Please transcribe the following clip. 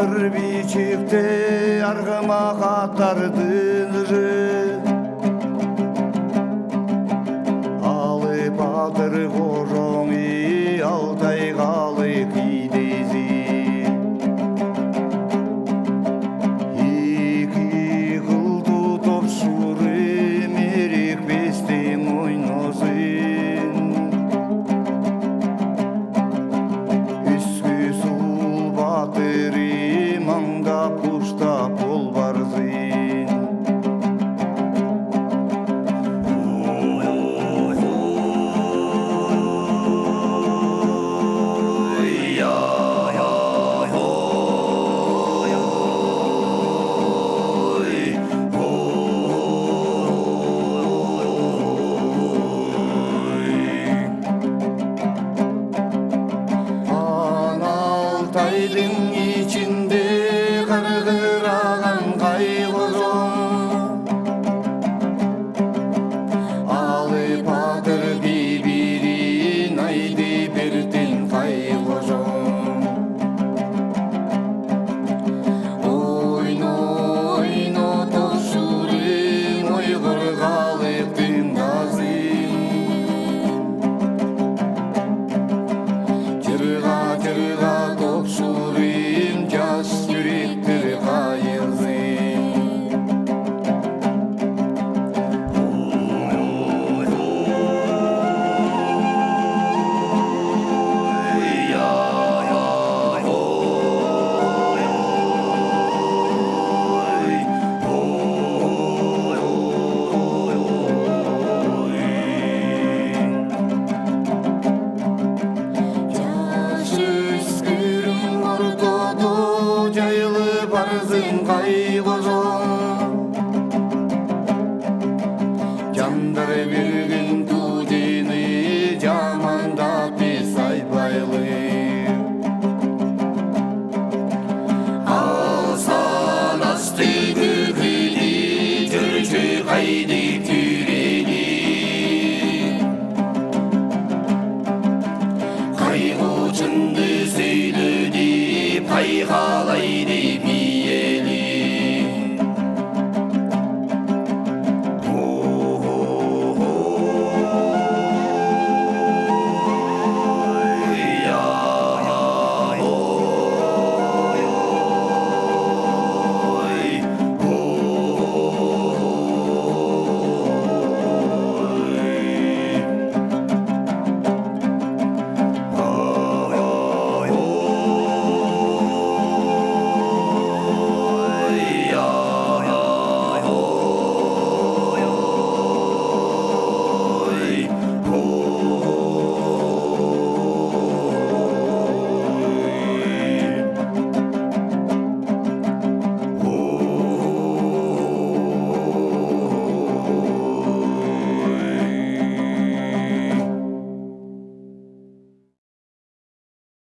батыр бичікте арғымақ Алтайдың içinde қырғыраған өзің қайғы жол жандар берген ту дені жамандап біз айтпайлы ал асты бүгілі жүрші қайды түрені қайғы жынды